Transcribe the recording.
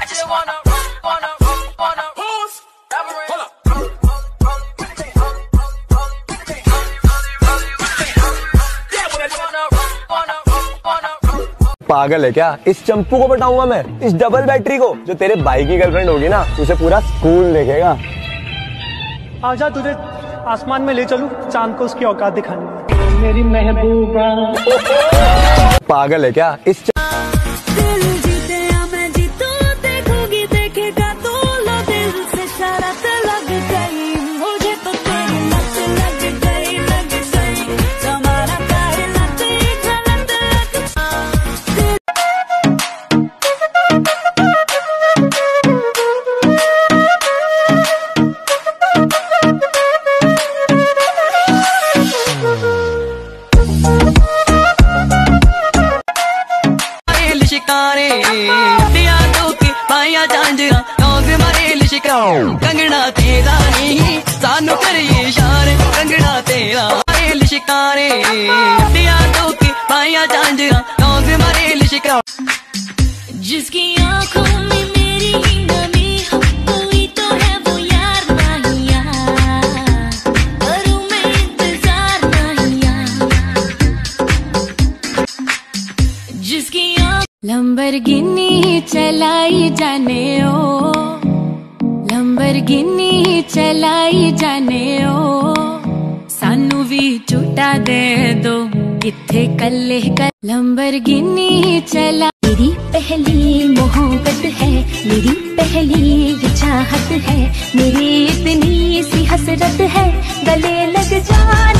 I just wanna roll. Wanna roll. Wanna pause. Hold up. पागल है क्या इस चंपू को बताऊँगा मैं इस डबल बैटरी को जो तेरे भाई की गर्लफ्रेंड होगी ना उसे पूरा स्कूल देखेगा आजा तुझे आसमान में ले चलूँ चाँद को उसकी औकात दिखाने मेरी महबूबा पागल है क्या इस मारे दिया तो के पाया जांजरा, नौग मारे लिशका। कंगना तेरा नहीं सानू करे इशारे कंगना तेरा मारे लिशकारे दिया तो के पाया जांजरा, नौग मारे लिशका। जिसकी आँखों लंबर गिनी चलाई जाने ओ। लंबर गिनी चलाई जाने ओ। सानू भी झूठा दे दो इथे कले कर। लंबर गिनी चला। मेरी पहली मोहब्बत है, मेरी पहली चाहत है, मेरी इतनी सी हसरत है, गले लग जाने